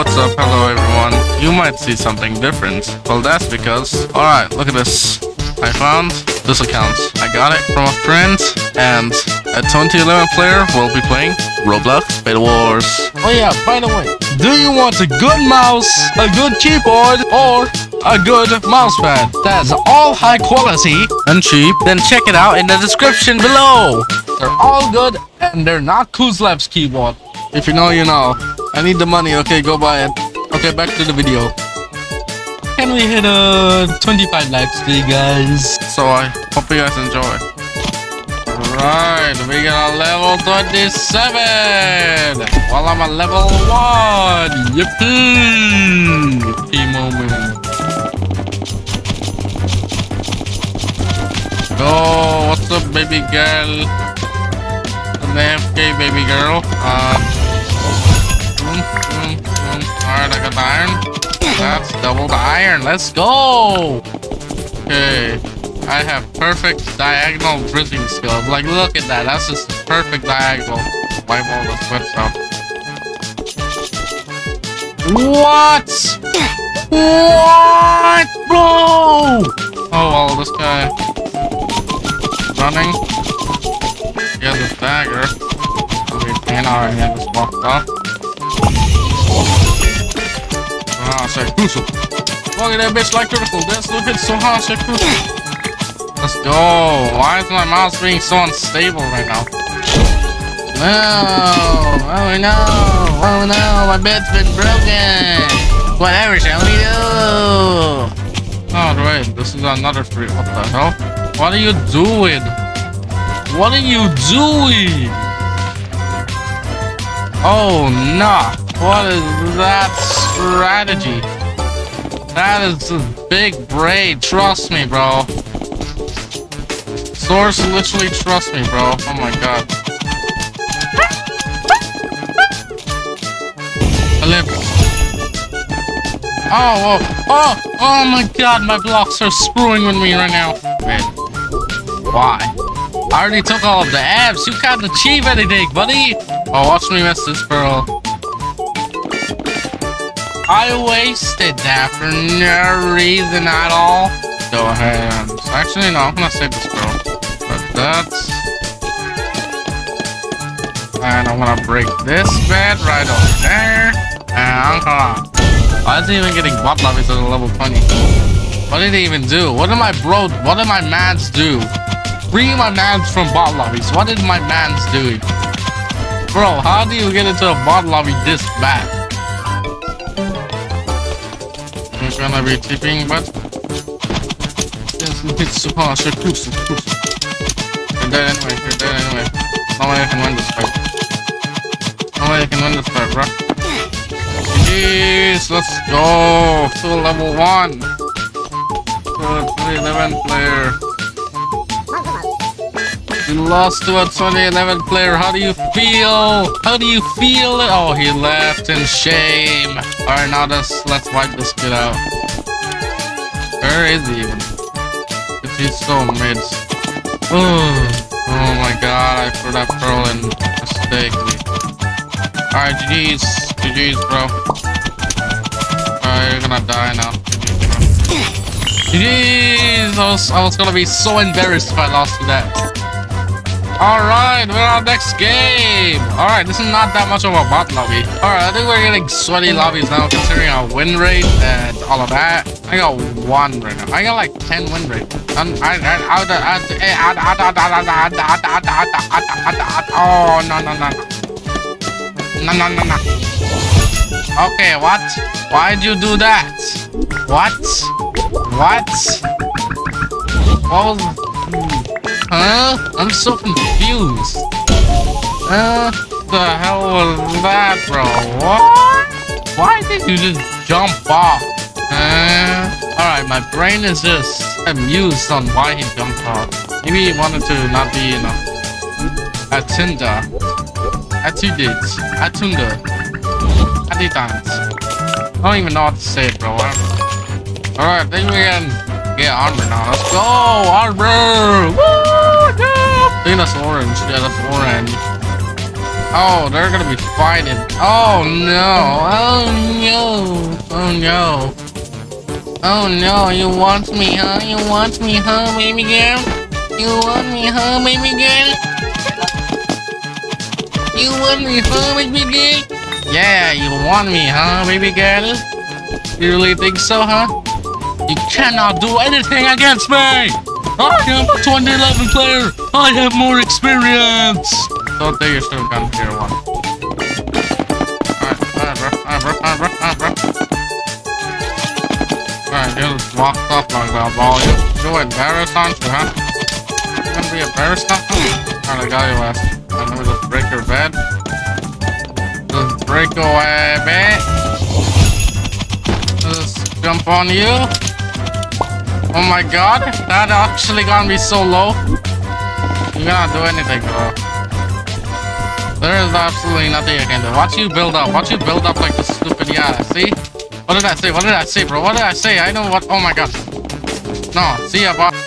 what's up? Hello everyone. You might see something different. Well, that's because... Alright, look at this. I found this account. I got it from a friend, and a 2011 player will be playing Roblox Bedwars. Oh yeah, by the way, do you want a good mouse, a good keyboard, or a good mousepad that's all high quality and cheap? Then check it out in the description below. They're all good, and they're not Kuzlev's keyboard. If you know, you know. I need the money. Okay, go buy it. Okay, back to the video. Can we hit a uh, 25 likes today, guys? So I hope you guys enjoy. Alright, we got a level 27! While I'm a level 1! Yippee! Yippee moment. Oh, what's up, baby girl? An AFK baby girl. Uh, double the iron. Let's go. Okay. I have perfect diagonal bridging skills. Like, look at that. That's just perfect diagonal. Wipe all the sweats out. What? What, bro? Oh, well, this guy running. He has a dagger. We can already just walked off. Ah, crucial. Look at that bitch like critical. That's look at so hard, say crucial. Let's go. Why is my mouse being so unstable right now? No. Oh no. Oh no. My bed's been broken. Whatever shall we do? Oh. This is another free. What the hell? What are you doing? What are you doing? Oh no. What is that strategy? That is a big braid. Trust me, bro. Source literally trust me, bro. Oh my god. Oh, oh, oh, oh my god, my blocks are screwing with me right now. Why? I already took all of the abs. You can't achieve anything, buddy. Oh, watch me mess this, bro. I wasted that for no reason at all. Go ahead. Actually, no, I'm gonna save this girl. But that's... And I'm gonna break this bed right over there. And I'm gonna... Why is he even getting bot lobbies at a level 20? What did he even do? What did my bro... What did my mans do? Bringing my mans from bot lobbies. What did my mans do? Bro, how do you get into a bot lobby this bad? I'm gonna be tipping, but it's so harsh. You're close, you're close. You're dead anyway, you're dead anyway. I can win this fight. I can win this fight, bro. Jeez, let's go to level 1. To the 11 player. You lost to a 2011 player. How do you feel? How do you feel? Oh, he left in shame. Alright, now let's, let's wipe this kid out. Where is he even? If he's so mid. Oh, my god, I that pearl in mistakenly. Alright, GG's. GG's, bro. Alright, you're gonna die now. GG's! I was, I was gonna be so embarrassed if I lost to that. Alright, we're on next game. Alright, this is not that much of a bot lobby. Alright, I think we're getting sweaty lobbies now considering our win rate and all of that. I got one right now. I got like 10 win rate. Oh, no, no, no. No, no, no, no. Okay, what? Why'd you do that? What? What? What was... Huh? I'm so confused. Uh, the hell was that, bro? What? Why did you just jump off? Uh, alright, my brain is just amused on why he jumped off. Maybe he wanted to not be, you know, Atunda. Attitude. Atunda. Attitants. I don't even know what to say, bro. Alright, I think we can get armor now. Let's go! Armor! Woo! I think that's orange. Yeah, that's orange. Oh, they're gonna be fighting. Oh no! Oh no. Oh no. Oh no, you want me, huh? You want me, huh, baby girl? You want me, huh, baby girl? You want me, huh, baby girl? Yeah, you want me, huh, baby girl? You really think so, huh? You cannot do anything against me! I am a 2011 player! I have more experience! Don't think you're still gun here one. Alright, you just walked off like that, ball. You, you embarrassed, aren't you, huh? You gonna be embarrassed, huh? Alright, I got your ass. Let me just break your bed. Just break away, man. Just jump on you. Oh my god, that actually gonna be so low. You cannot do anything, bro. There is absolutely nothing you can do. Watch you build up. Watch you build up like the stupid yada. See? What did I say? What did I say, bro? What did I say? I know what. Oh my god. No, see ya, bot.